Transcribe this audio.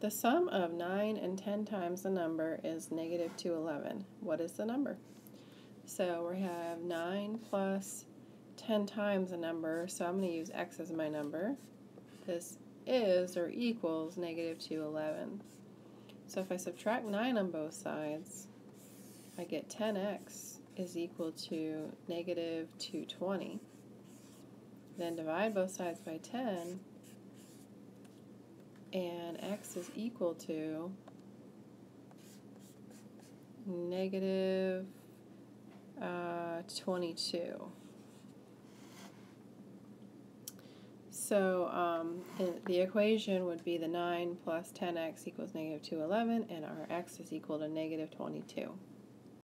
The sum of 9 and 10 times the number is negative 211. What is the number? So we have 9 plus 10 times a number, so I'm going to use x as my number. This is or equals negative 211. So if I subtract 9 on both sides, I get 10x is equal to negative 220. Then divide both sides by 10, and is equal to negative, uh, 22. So um, the equation would be the 9 plus 10x equals negative 211, and our x is equal to negative 22.